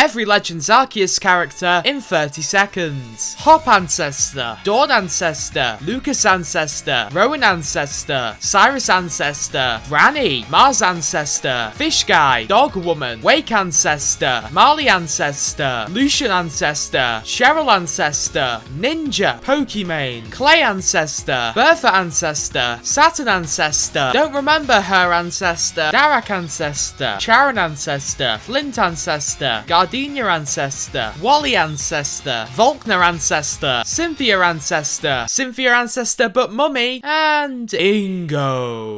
every Legends Arceus character in 30 seconds. Hop Ancestor, Dawn Ancestor, Lucas Ancestor, Rowan Ancestor, Cyrus Ancestor, Granny, Mars Ancestor, Fish Guy, Dog Woman, Wake Ancestor, Marley Ancestor, Lucian Ancestor, Cheryl Ancestor, Ninja, Pokimane, Clay Ancestor, Bertha Ancestor, Saturn Ancestor, Don't Remember Her Ancestor, Darak Ancestor, Charon Ancestor, Flint Ancestor, Gardenia Ancestor, Wally Ancestor, Volkner Ancestor, Cynthia Ancestor, Cynthia Ancestor but Mummy, and Ingo.